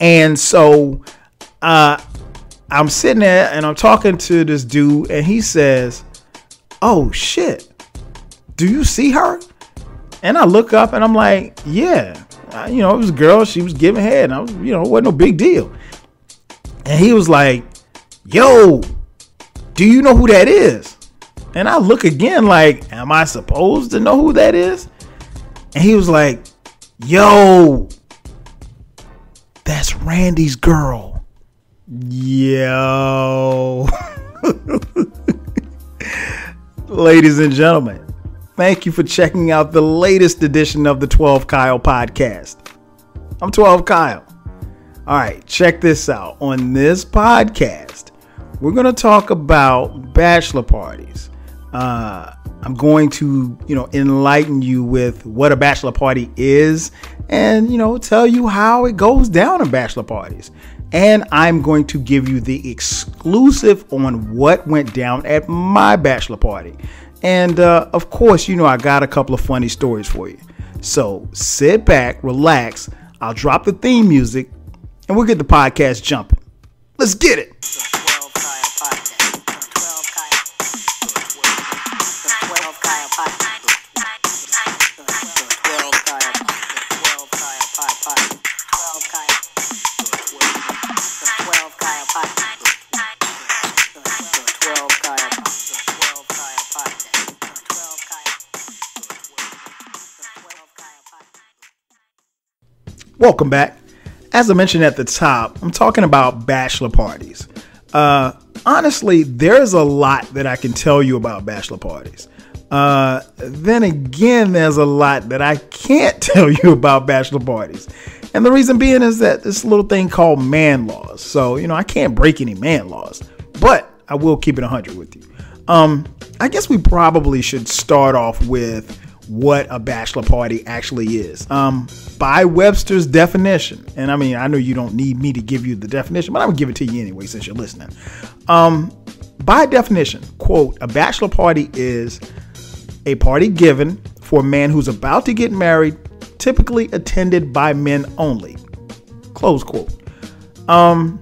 And so uh, I'm sitting there and I'm talking to this dude, and he says, Oh shit, do you see her? And I look up and I'm like, Yeah, uh, you know, it was a girl, she was giving head, and I was, you know, it wasn't no big deal. And he was like, Yo, do you know who that is? And I look again, like, Am I supposed to know who that is? And he was like, Yo, that's Randy's girl. Yo. Ladies and gentlemen, thank you for checking out the latest edition of the 12 Kyle podcast. I'm 12 Kyle. All right, check this out. On this podcast, we're going to talk about bachelor parties. Uh, I'm going to, you know, enlighten you with what a bachelor party is and, you know, tell you how it goes down in bachelor parties. And I'm going to give you the exclusive on what went down at my bachelor party. And uh, of course, you know, I got a couple of funny stories for you. So sit back, relax. I'll drop the theme music and we'll get the podcast jumping. Let's get it. Welcome back. As I mentioned at the top, I'm talking about bachelor parties. Uh, honestly, there's a lot that I can tell you about bachelor parties. Uh, then again, there's a lot that I can't tell you about bachelor parties. And the reason being is that this little thing called man laws. So, you know, I can't break any man laws, but I will keep it 100 with you. Um, I guess we probably should start off with what a bachelor party actually is. Um, by Webster's definition, and I mean, I know you don't need me to give you the definition, but I'm gonna give it to you anyway since you're listening. Um, by definition, quote, a bachelor party is a party given for a man who's about to get married, typically attended by men only. Close quote. Um,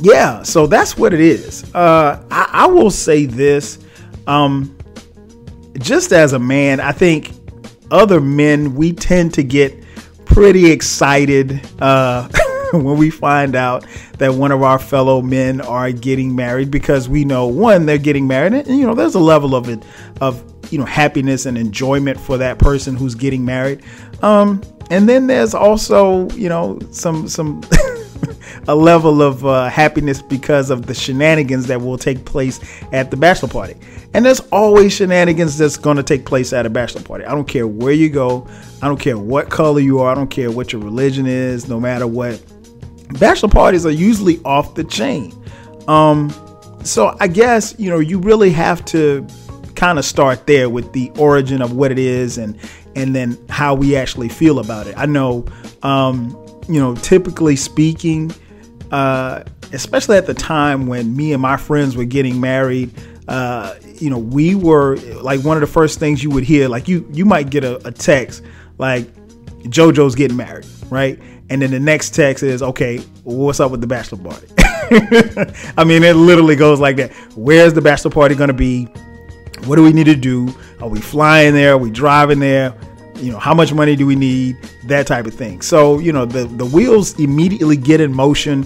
yeah, so that's what it is. Uh, I, I will say this. Um, just as a man, I think other men, we tend to get pretty excited uh, when we find out that one of our fellow men are getting married because we know one they're getting married and you know there's a level of it of you know happiness and enjoyment for that person who's getting married. Um, and then there's also you know some some a level of uh, happiness because of the shenanigans that will take place at the bachelor party. And there's always shenanigans that's going to take place at a bachelor party. I don't care where you go. I don't care what color you are. I don't care what your religion is, no matter what. Bachelor parties are usually off the chain. Um, so I guess, you know, you really have to kind of start there with the origin of what it is and and then how we actually feel about it. I know um, you know, typically speaking, uh, especially at the time when me and my friends were getting married, uh, you know, we were like one of the first things you would hear, like you you might get a, a text like JoJo's getting married, right? And then the next text is, okay, what's up with the bachelor party? I mean, it literally goes like that. Where's the bachelor party going to be? What do we need to do? Are we flying there? Are we driving there? You know how much money do we need that type of thing. So you know the the wheels immediately get in motion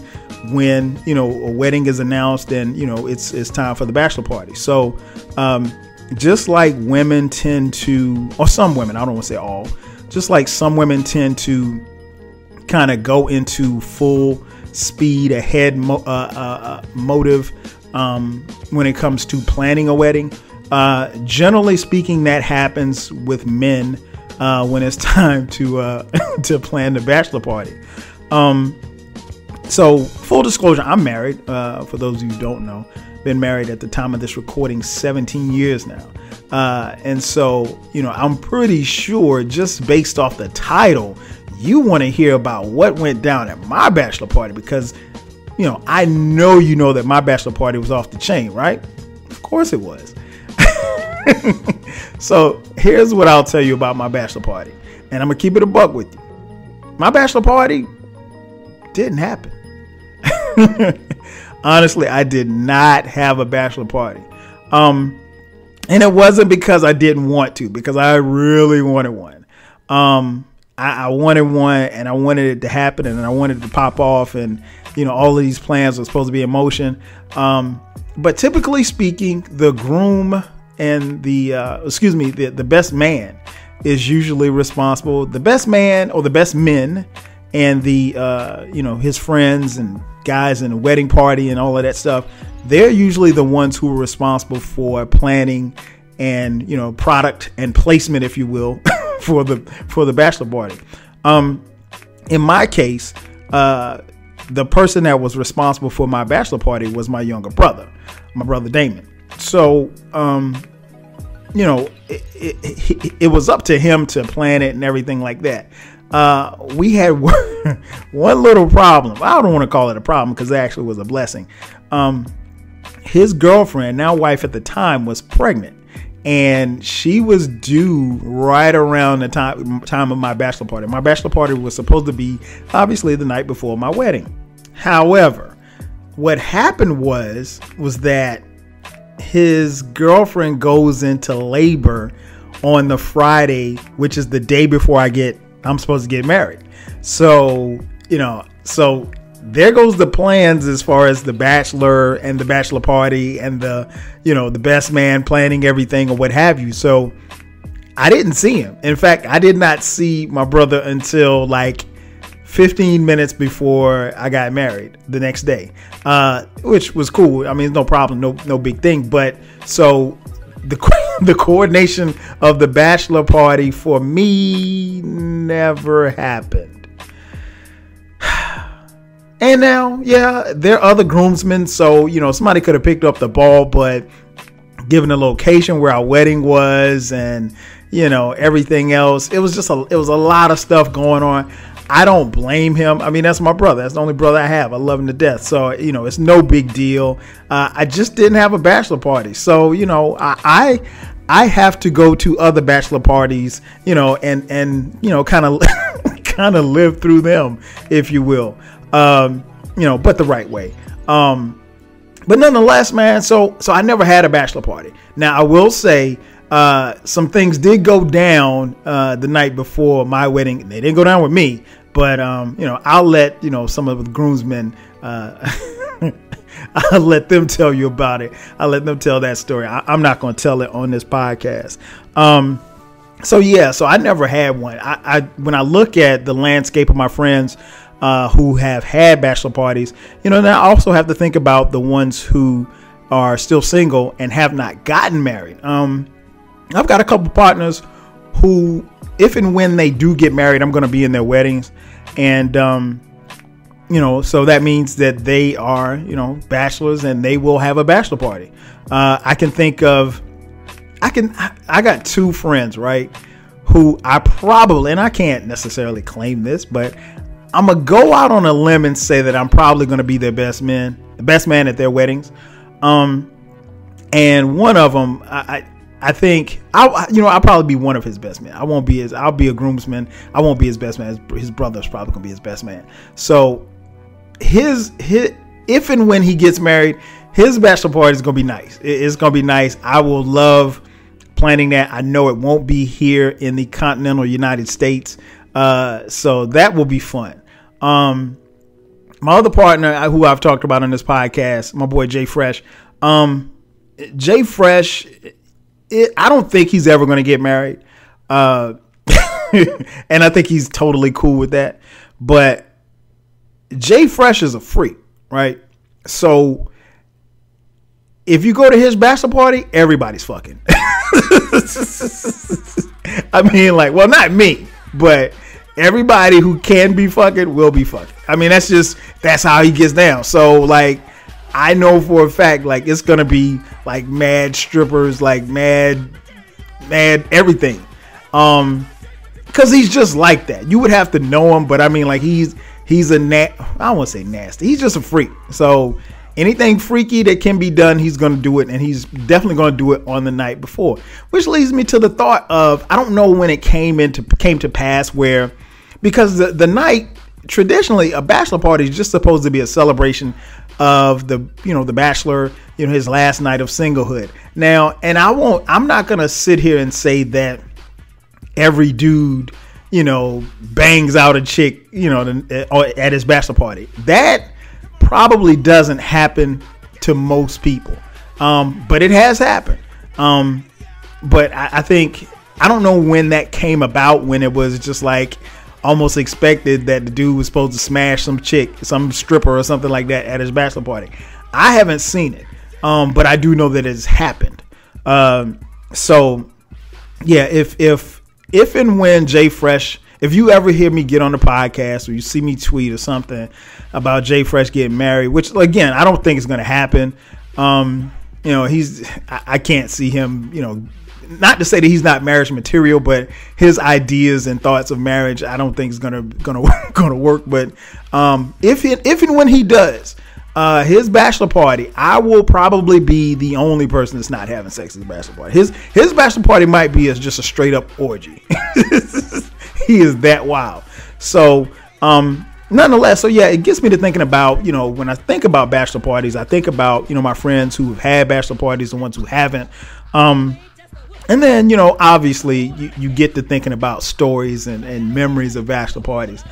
when you know a wedding is announced and you know it's it's time for the bachelor party. So um, just like women tend to or some women i don't want to say all just like some women tend to kind of go into full speed ahead mo- uh, uh, uh, motive um, when it comes to planning a wedding. Uh, generally speaking that happens with men uh, when it's time to uh, to plan the bachelor party. Um, so, full disclosure, I'm married. Uh, for those of you who don't know, been married at the time of this recording 17 years now. Uh, and so, you know, I'm pretty sure just based off the title, you want to hear about what went down at my bachelor party because, you know, I know you know that my bachelor party was off the chain, right? Of course it was. so here's what I'll tell you about my bachelor party, and I'm gonna keep it a buck with you. My bachelor party, Didn't happen. Honestly, I did not have a bachelor party. Um, and it wasn't because I didn't want to, because I really wanted one. Um, I, I, wanted one and I wanted it to happen and I wanted it to pop off and you know all of these plans were supposed to be in motion. Um, but typically speaking, the groom and the uh, excuse me the, the best man is usually responsible. The best man or the best men and the uh, you know his friends and guys in the wedding party and all of that stuff. They're usually the ones who are responsible for planning and you know product and placement, if you will. for the for the bachelor party. Um, in my case, uh, the person that was responsible for my bachelor party was my younger brother, my brother Damon. So, um, you know, it, it, it, was up to him to plan it and everything like that. Uh, we had one, one little problem. I don't want to call it a problem because it actually was a blessing. Um, his girlfriend, now wife at the time, was pregnant and she was due right around the time time of my bachelor party. My bachelor party was supposed to be obviously the night before my wedding. However, what happened was was that his girlfriend goes into labor on the Friday, which is the day before I get I'm supposed to get married. So, you know, so there goes the plans as far as the bachelor and the bachelor party and the you know the best man planning everything or what have you so i didn't see him in fact i did not see my brother until like 15 minutes before i got married the next day uh, which was cool i mean no problem no no big thing but so the the coordination of the bachelor party for me never happened and now, yeah, there are other groomsmen, so you know somebody could have picked up the ball, but given the location where our wedding was and you know everything else, it was just a it was a lot of stuff going on. I don't blame him. I mean, that's my brother. That's the only brother I have. I love him to death. So you know, it's no big deal. Uh, I just didn't have a bachelor party, so you know, I, I I have to go to other bachelor parties, you know, and and you know, kind of kind of live through them, if you will um, you know, but the right way. Um, but nonetheless, man, so so I never had a bachelor party. Now I will say uh, some things did go down uh, the night before my wedding. They didn't go down with me, but um, you know, I'll let you know some of the groomsmen. Uh, I'll let them tell you about it. I'll let them tell that story. I, am not going to tell it on this podcast. Um, so yeah, so I never had one. I, I when I look at the landscape of my friends uh, who have had bachelor parties, you know, and I also have to think about the ones who are still single and have not gotten married. Um, I've got a couple partners who, if and when they do get married, I'm going to be in their weddings, and um, you know, so that means that they are, you know, bachelors and they will have a bachelor party. Uh, I can think of, I can, I got two friends, right, who I probably, and I can't necessarily claim this, but I'm gonna go out on a limb and say that I'm probably gonna be their best man, the best man at their weddings. Um, and one of them, I, I, I think, I, you know, I'll probably be one of his best men. I won't be his. I'll be a groomsman. I won't be his best man. His, his brother's probably gonna be his best man. So, his his if and when he gets married, his bachelor party is gonna be nice. It, it's gonna be nice. I will love planning that. I know it won't be here in the continental United States. Uh, so that will be fun. Um, my other partner, uh, who I've talked about on this podcast, my boy Jay Fresh. Um, Jay Fresh, it, I don't think he's ever going to get married. Uh, and I think he's totally cool with that. But Jay Fresh is a freak, right? So if you go to his bachelor party, everybody's fucking. I mean, like, well, not me, but everybody who can be fucking will be fucking. I mean, that's just that's how he gets down. So like, I know for a fact like it's gonna be like mad strippers, like mad, mad everything. Um, because he's just like that. You would have to know him, but I mean, like he's he's a nat. I don't want to say nasty. He's just a freak. So anything freaky that can be done, he's going to do it, and he's definitely going to do it on the night before. Which leads me to the thought of I don't know when it came into came to pass where because the, the night traditionally a bachelor party is just supposed to be a celebration of the you know the bachelor you know his last night of singlehood. Now and i won't i'm not gonna sit here and say that every dude you know bangs out a chick you know at his bachelor party. That probably doesn't happen to most people. Um, but it has happened. Um, but I, I think i don't know when that came about when it was just like almost expected that the dude was supposed to smash some chick, some stripper or something like that at his bachelor party. I haven't seen it, um, but I do know that it's happened. Um, so, yeah, if if if and when Jay Fresh, if you ever hear me get on the podcast or you see me tweet or something about Jay Fresh getting married, which again I don't think is going to happen. Um, you know, he's I, I can't see him, you know, not to say that he's not marriage material, but his ideas and thoughts of marriage, I don't think is gonna gonna gonna work. But um, if it, if and when he does, uh, his bachelor party, I will probably be the only person that's not having sex at his bachelor party. His his bachelor party might be as just a straight up orgy. he is that wild. So um, nonetheless, so yeah, it gets me to thinking about, you know, when I think about bachelor parties, I think about, you know, my friends who have had bachelor parties and ones who haven't. Um, and then, you know, obviously you, you get to thinking about stories and, and memories of bachelor parties.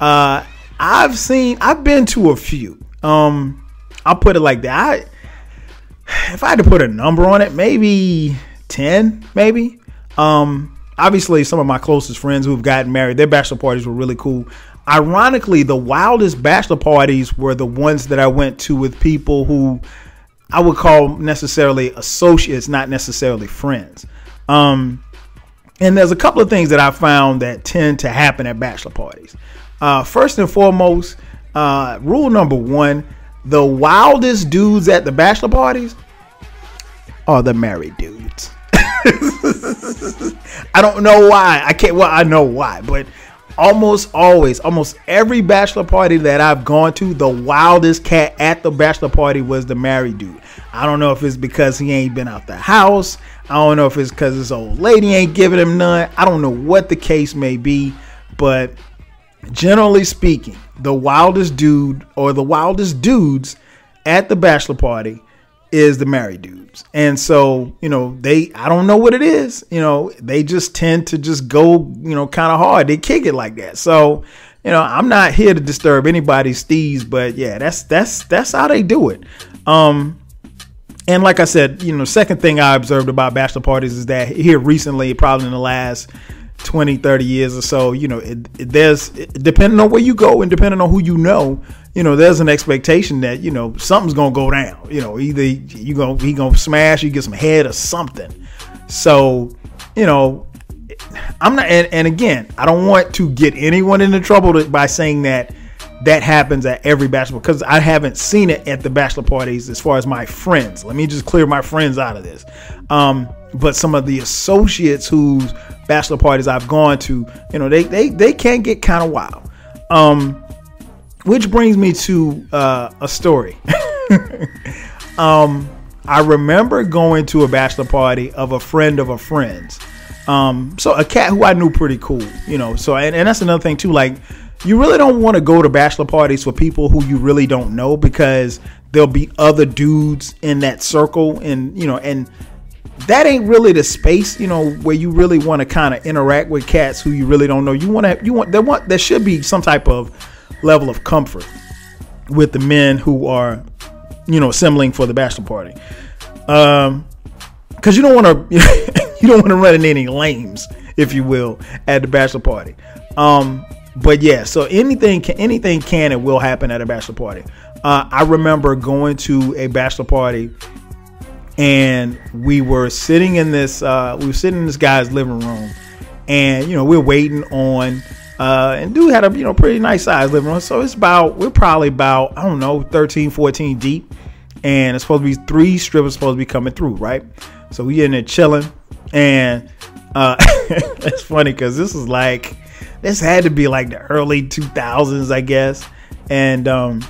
Uh, I've seen, I've been to a few. Um, I'll put it like that. I, if I had to put a number on it, maybe 10, maybe. Um, obviously, some of my closest friends who've gotten married, their bachelor parties were really cool. Ironically, the wildest bachelor parties were the ones that I went to with people who I would call necessarily associates, not necessarily friends. Um, and there's a couple of things that I found that tend to happen at bachelor parties. Uh, first and foremost, uh, rule number one: the wildest dudes at the bachelor parties are the married dudes. I don't know why. I can't. Well, I know why, but almost always, almost every bachelor party that I've gone to, the wildest cat at the bachelor party was the married dude. I don't know if it's because he ain't been out the house. I don't know if it's because his old lady ain't giving him none. I don't know what the case may be, but generally speaking, the wildest dude or the wildest dudes at the bachelor party is the married dudes. And so, you know, they I don't know what it is, you know, they just tend to just go, you know, kind of hard. They kick it like that. So, you know, I'm not here to disturb anybody's steez, but yeah, that's that's that's how they do it. Um and like I said, you know, second thing I observed about bachelor parties is that here recently, probably in the last 20, 30 years or so, you know, it, it, there's depending on where you go and depending on who you know, you know, there's an expectation that you know something's gonna go down. You know, either you gonna he gonna smash, you get some head or something. So, you know, I'm not. And, and again, I don't want to get anyone into trouble by saying that that happens at every bachelor because I haven't seen it at the bachelor parties as far as my friends. Let me just clear my friends out of this. Um, but some of the associates whose bachelor parties I've gone to, you know, they they they can get kind of wild. Um, which brings me to uh, a story. um, I remember going to a bachelor party of a friend of a friend's. Um, so a cat who I knew pretty cool, you know. So and, and that's another thing too. Like you really don't want to go to bachelor parties for people who you really don't know because there'll be other dudes in that circle and you know and that ain't really the space you know where you really want to kind of interact with cats who you really don't know. You want to you want there want there should be some type of level of comfort with the men who are you know assembling for the bachelor party. Um because you don't want to you don't want to run into any lames if you will at the bachelor party. Um but yeah, so anything can anything can and will happen at a bachelor party. Uh, I remember going to a bachelor party, and we were sitting in this uh, we were sitting in this guy's living room, and you know we're waiting on. Uh, and dude had a you know pretty nice size living room, so it's about we're probably about I don't know 13, 14 deep, and it's supposed to be three strippers supposed to be coming through, right? So we in there chilling, and uh, it's funny because this is like this had to be like the early 2000s, I guess. And um,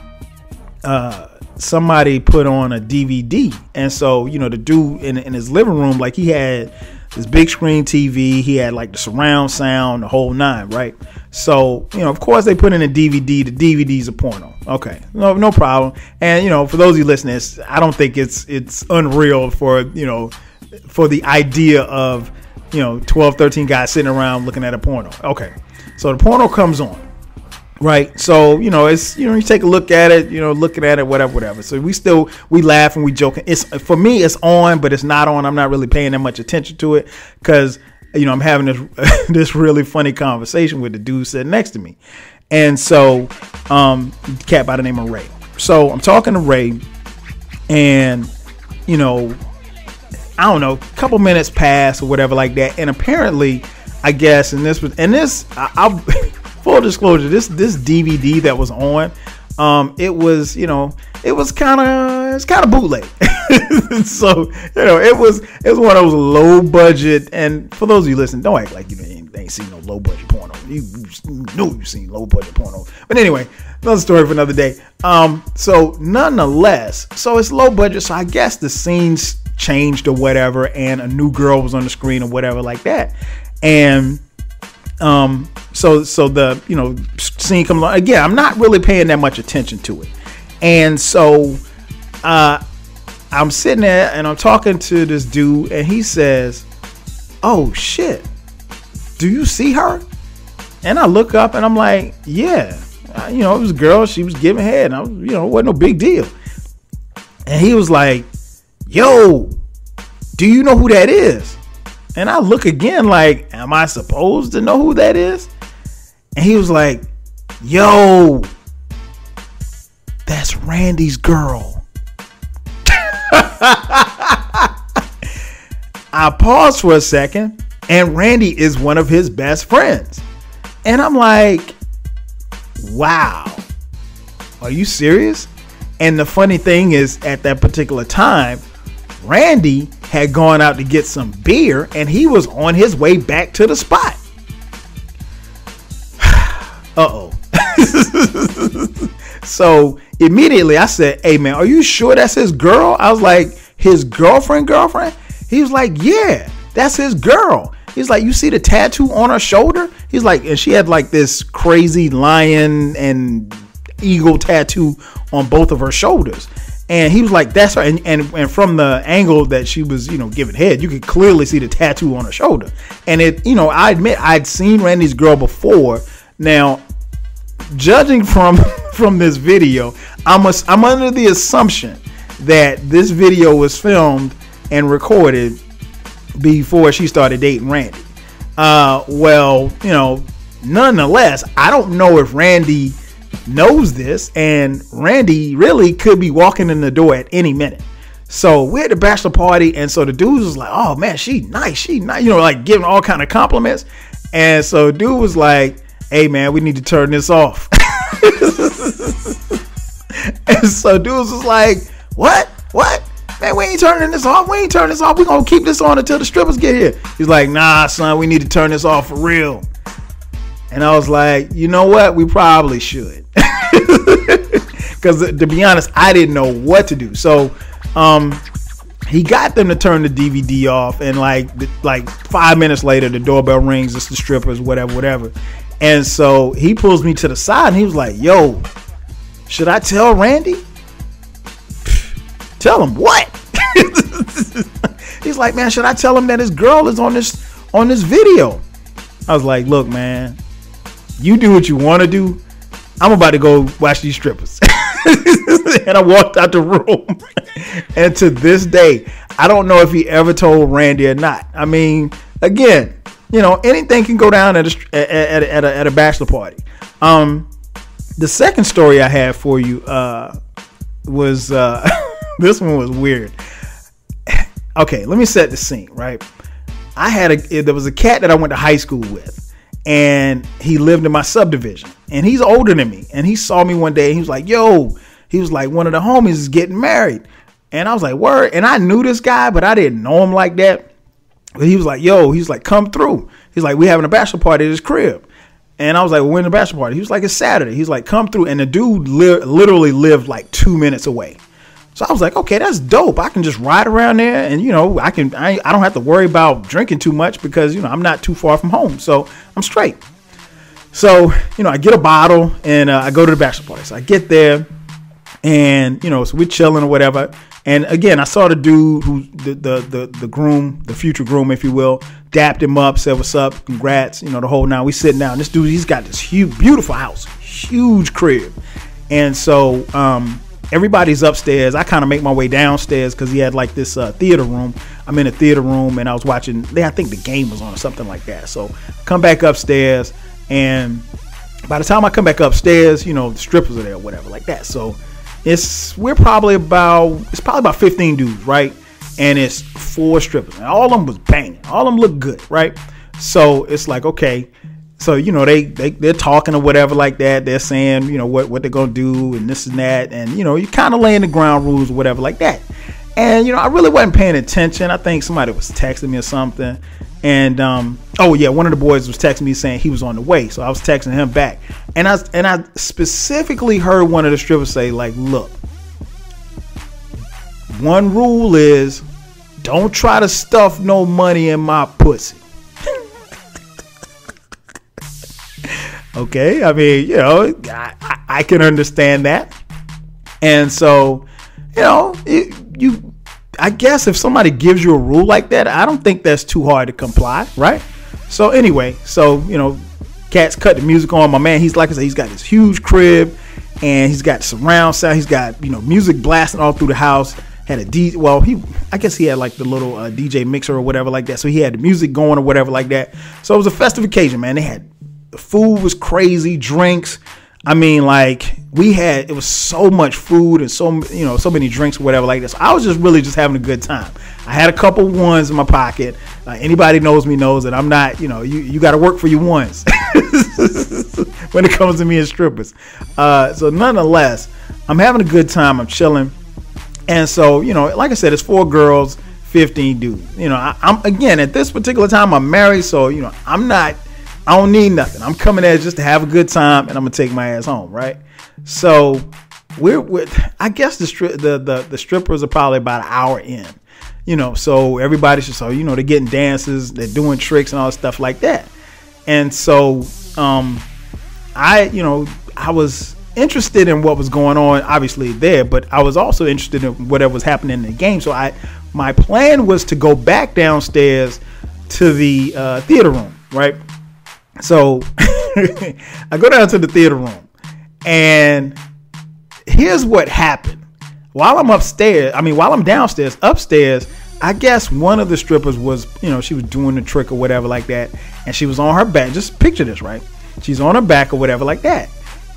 uh, somebody put on a DVD. And so, you know, the dude in, in his living room, like he had this big screen TV. He had like the surround sound, the whole nine, right? So, you know, of course they put in a DVD. The DVD's a porno. Okay. No, no problem. And, you know, for those of you listening, I don't think it's it's unreal for, you know, for the idea of, you know, 12, 13 guys sitting around looking at a porno. Okay. So the porno comes on right? So you know it's you know you take a look at it you know looking at it whatever whatever. So we still we laugh and we joking it's for me it's on but it's not on. I'm not really paying that much attention to it because you know i'm having this this really funny conversation with the dude sitting next to me. And so um cat by the name of ray. So i'm talking to ray and you know i don't know a couple minutes pass or whatever like that. And apparently i guess and this was and this I, I full disclosure, this this DVD that was on, um, it was you know it was kind of it's kind of bootleg. so you know it was it was one of those low budget. And for those of you listening, don't act like you ain't, ain't seen no low budget porno. You, you know you've seen low budget porno. But anyway, another story for another day. Um, so nonetheless, so it's low budget. So I guess the scenes changed or whatever, and a new girl was on the screen or whatever like that, and um, so so the you know scene comes on again. I'm not really paying that much attention to it, and so uh, I'm sitting there and I'm talking to this dude, and he says, "Oh shit, do you see her?" And I look up and I'm like, "Yeah." Uh, you know, it was a girl. She was giving head. And I was, you know, it wasn't no big deal. And he was like, "Yo, do you know who that is?" And I look again like, am I supposed to know who that is? And he was like, yo, that's Randy's girl. I paused for a second, and Randy is one of his best friends. And I'm like, wow, are you serious? And the funny thing is, at that particular time, Randy had gone out to get some beer and he was on his way back to the spot. uh oh. so immediately I said, Hey man, are you sure that's his girl? I was like, His girlfriend, girlfriend? He was like, Yeah, that's his girl. He's like, You see the tattoo on her shoulder? He's like, and she had like this crazy lion and eagle tattoo on both of her shoulders and he was like, "That's her." And, and and from the angle that she was, you know, giving head, you could clearly see the tattoo on her shoulder. And it, you know, I admit I'd seen Randy's girl before. Now, judging from from this video, I'm a, I'm under the assumption that this video was filmed and recorded before she started dating Randy. Uh, well, you know, nonetheless, I don't know if Randy knows this, and Randy really could be walking in the door at any minute. So we're at the bachelor party, and so the dude was like, "Oh man, she nice, she nice," you know, like giving all kind of compliments. And so dude was like, "Hey man, we need to turn this off." and so dude was like, "What? What?" Man, we ain't turning this off. We ain't turning this off. We gonna keep this on until the strippers get here. He's like, nah, son, we need to turn this off for real. And I was like, you know what? We probably should. Because to be honest, I didn't know what to do. So um, he got them to turn the DVD off, and like like five minutes later, the doorbell rings. It's the strippers, whatever, whatever. And so he pulls me to the side, and he was like, "Yo, should I tell Randy? tell him what?" He's like, "Man, should I tell him that his girl is on this on this video?" I was like, "Look, man, you do what you want to do. I'm about to go watch these strippers. and I walked out the room. and to this day, I don't know if he ever told Randy or not. I mean, again, you know, anything can go down at a, at a, at a, at a bachelor party. Um, the second story I had for you uh, was uh, this one was weird. Okay, let me set the scene, right? I had a there was a cat that I went to high school with and he lived in my subdivision. And he's older than me. And he saw me one day and he was like yo he was like one of the homies is getting married. And i was like word. And i knew this guy but i didn't know him like that. But he was like yo he's like come through. He's like we having a bachelor party at his crib. And i was like well, when the bachelor party? He was like it's saturday. He's like come through. And the dude li- literally lived like two minutes away. So I was like, okay, that's dope. I can just ride around there, and you know, I can. I, I don't have to worry about drinking too much because you know I'm not too far from home, so I'm straight. So you know, I get a bottle and uh, I go to the bachelor party. So I get there, and you know, so we're chilling or whatever. And again, I saw the dude who the the the, the groom, the future groom, if you will, dapped him up, said, "What's up? Congrats!" You know, the whole now. We sitting down. This dude, he's got this huge, beautiful house, huge crib, and so um, everybody's upstairs. I kind of make my way downstairs because he had like this uh, theater room. I'm in a theater room and I was watching. I think the game was on or something like that. So come back upstairs, and by the time I come back upstairs, you know the strippers are there, or whatever like that. So it's we're probably about it's probably about 15 dudes, right? And it's four strippers, and all of them was banging. All of them look good, right? So it's like okay so you know they, they they're talking or whatever like that. They're saying you know what what they're gonna do and this and that. And you know you kind of laying the ground rules or whatever like that. And you know i really wasn't paying attention. I think somebody was texting me or something. And um oh yeah one of the boys was texting me saying he was on the way. So i was texting him back. And i and i specifically heard one of the strippers say like look one rule is don't try to stuff no money in my pussy Okay, I mean, you know, I, I can understand that, and so, you know, it, you, I guess if somebody gives you a rule like that, I don't think that's too hard to comply, right? So anyway, so you know, cats cut the music on. My man, he's like I said, he's got this huge crib, and he's got surround sound. He's got you know music blasting all through the house. Had a D, well, he, I guess he had like the little uh, DJ mixer or whatever like that. So he had the music going or whatever like that. So it was a festive occasion, man. They had the food was crazy, drinks. I mean, like we had it was so much food and so you know so many drinks or whatever like this. I was just really just having a good time. I had a couple ones in my pocket. Uh, anybody knows me knows that I'm not you know you you got to work for your ones when it comes to me and strippers. Uh, so nonetheless, I'm having a good time. I'm chilling, and so you know, like I said, it's four girls, 15 dudes. You know, I, I'm again at this particular time I'm married, so you know I'm not I don't need nothing. I'm coming there just to have a good time, and I'm gonna take my ass home, right? So we're with. I guess the, stri- the the the strippers are probably about an hour in, you know. So everybody's just so you know they're getting dances, they're doing tricks and all stuff like that. And so, um, I you know I was interested in what was going on, obviously there, but I was also interested in whatever was happening in the game. So I my plan was to go back downstairs to the uh, theater room, right? So I go down to the theater room, and here's what happened. While I'm upstairs, I mean, while I'm downstairs, upstairs, I guess one of the strippers was, you know, she was doing the trick or whatever like that, and she was on her back. Just picture this, right? She's on her back or whatever like that,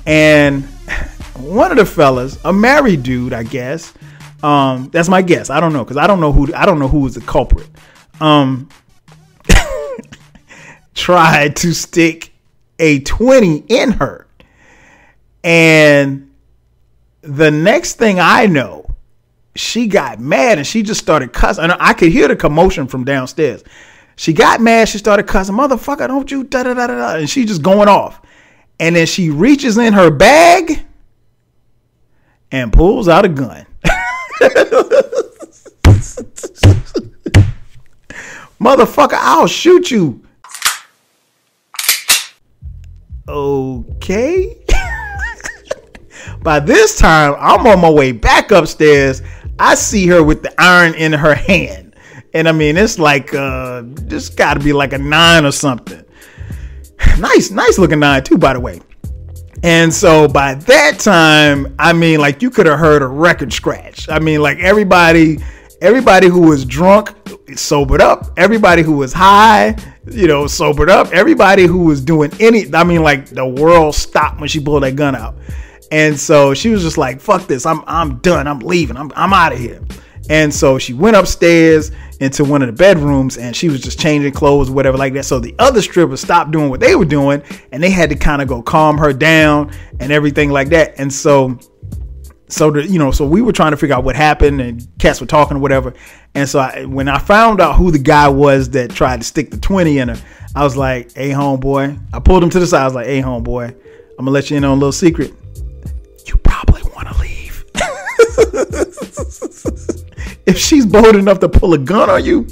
and one of the fellas, a married dude, I guess. Um, that's my guess. I don't know because I don't know who I don't know who was the culprit. Um, tried to stick a 20 in her. And the next thing I know, she got mad and she just started cussing. And I could hear the commotion from downstairs. She got mad. She started cussing, motherfucker, don't you da da da da. And she just going off. And then she reaches in her bag and pulls out a gun. Motherfucker, I'll shoot you. Okay. By this time, I'm on my way back upstairs. I see her with the iron in her hand. And I mean, it's like, uh, this got to be like a nine or something. Nice, nice looking nine, too, by the way. And so by that time, I mean, like you could have heard a record scratch. I mean, like everybody, everybody who was drunk sobered up. Everybody who was high you know, sobered up. Everybody who was doing any, I mean, like the world stopped when she pulled that gun out. And so she was just like, fuck this. I'm, I'm done. I'm leaving. I'm, I'm out of here. And so she went upstairs into one of the bedrooms and she was just changing clothes, whatever, like that. So the other strippers stopped doing what they were doing and they had to kind of go calm her down and everything like that. And so so the, you know, so we were trying to figure out what happened, and cats were talking or whatever. And so I, when I found out who the guy was that tried to stick the twenty in her, I was like, "Hey, homeboy!" I pulled him to the side. I was like, "Hey, homeboy, I'm gonna let you in on a little secret. You probably want to leave." If she's bold enough to pull a gun on you,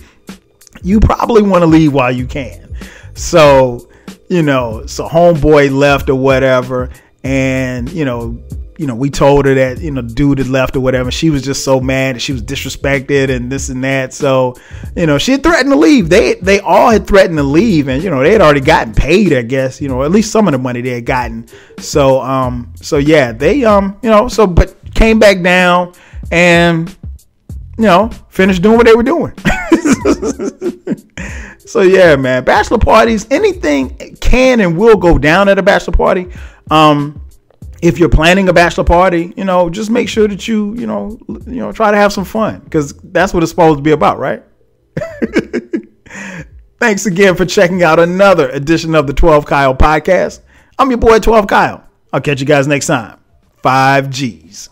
you probably want to leave while you can. So, you know, so homeboy left or whatever, and you know, you know, we told her that, you know, dude had left or whatever. She was just so mad. She was disrespected and this and that. So, you know, she had threatened to leave. They they all had threatened to leave and, you know, they had already gotten paid, I guess, you know, at least some of the money they had gotten. So, um, so yeah, they, um, you know, so, but came back down and, you know, finished doing what they were doing. so yeah, man, bachelor parties, anything can and will go down at a bachelor party. Um, if you're planning a bachelor party, you know, just make sure that you, you know, you know, try to have some fun because that's what it's supposed to be about, right? Thanks again for checking out another edition of the 12 Kyle podcast. I'm your boy 12 Kyle. I'll catch you guys next time. 5 G's.